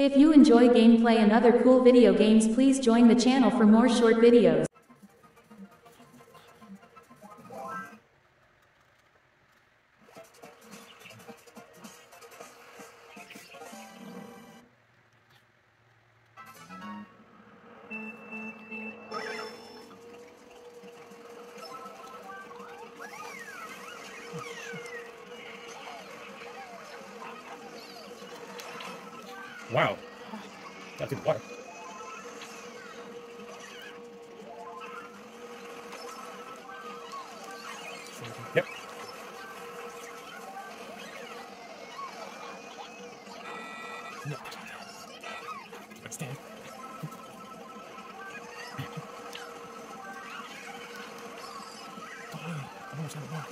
If you enjoy gameplay and other cool video games please join the channel for more short videos. Wow. Through the water. Yep. No. Stand. Oh, I don't know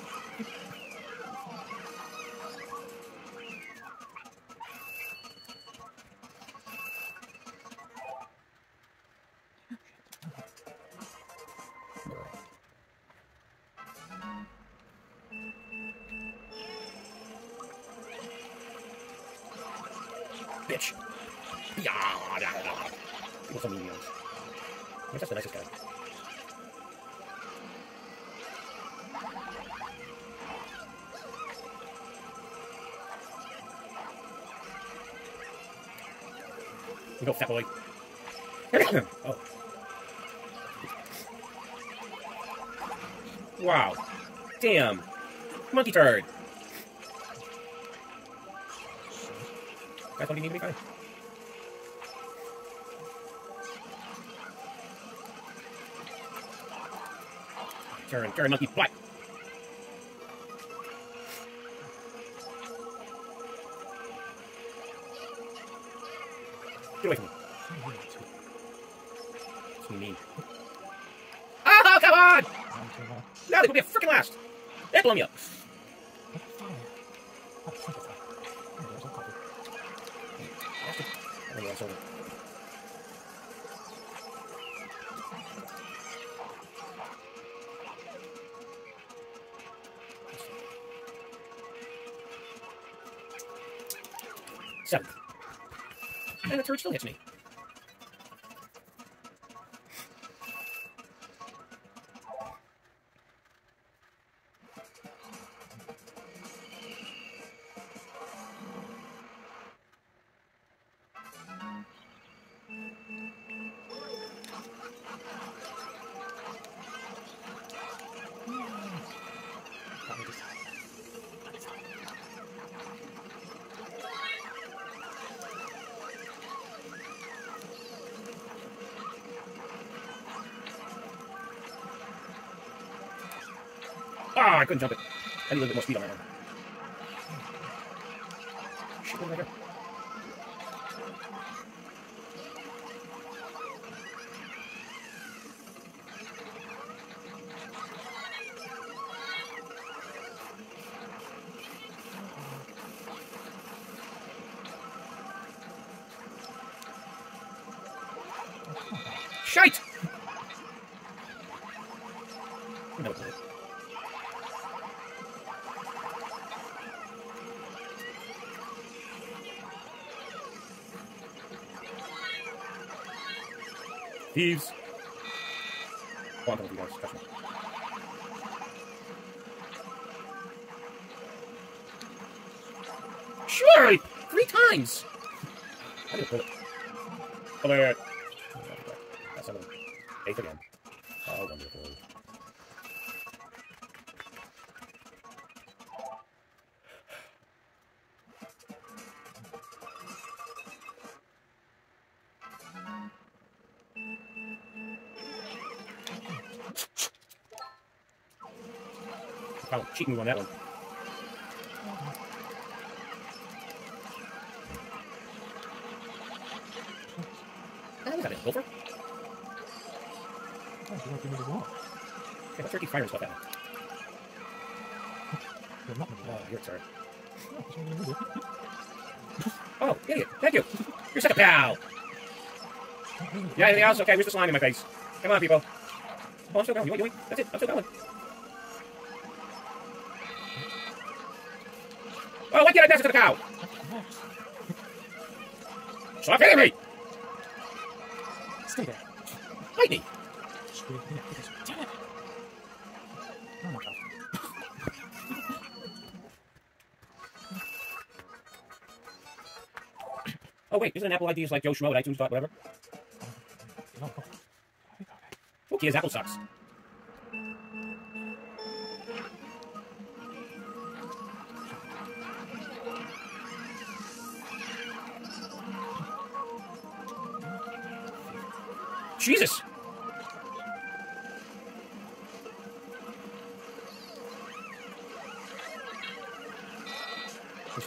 Bitch. Yeah, yeah. With some minions. Where's just the nicest guy? You go, fat boy. oh. Wow. Damn. Monkey turd. To be fine. Turn, turn, monkey, what? Get away from me. What you mean. Ah, oh, come on! Now they put me a freaking last. They blow me up. Over. Seven. And the turret still hits me. Ah, I couldn't jump it. I need a little bit more speed on that one. Shit, what did I? Shite! Not. Thieves. Oh, I'm coming for you guys. Trust me. Sure! Three times! I didn't pull it. That's seven. Eighth again. Found a cheating move on that one. Ah, we got it. Gopher? Okay, let's turkey fire stuff at him. Oh, you're sorry. Oh, idiot. Thank you. You're such a pal. Yeah, anything else? Okay, where's the slime in my face? Come on, people. Oh, I'm still going. You want, you want? That's it. I'm still going. Oh, what did I pass it to the cow? Stop hitting me! Stay there. Lightning! Screw it. Yeah, because- Damn it. Oh wait, isn't an Apple IDs like Joe Schmo at iTunes, whatever? Okay. Who cares? Apple sucks. Jesus!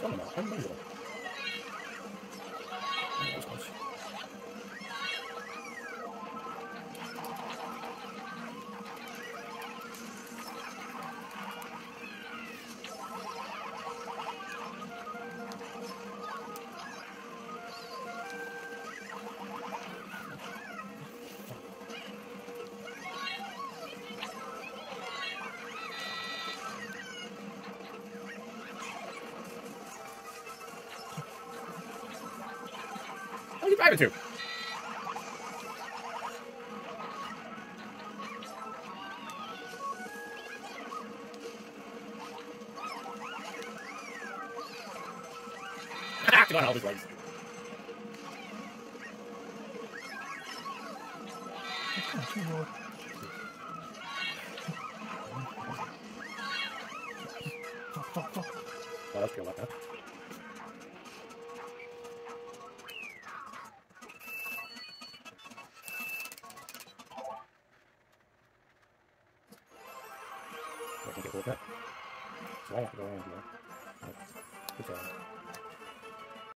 Not. Unbelievable. You driving to? Come on, all these legs. Come two more. Fuck, fuck, fuck. Oh, that's cool, like that. I can get rid of that. So I have to go around here.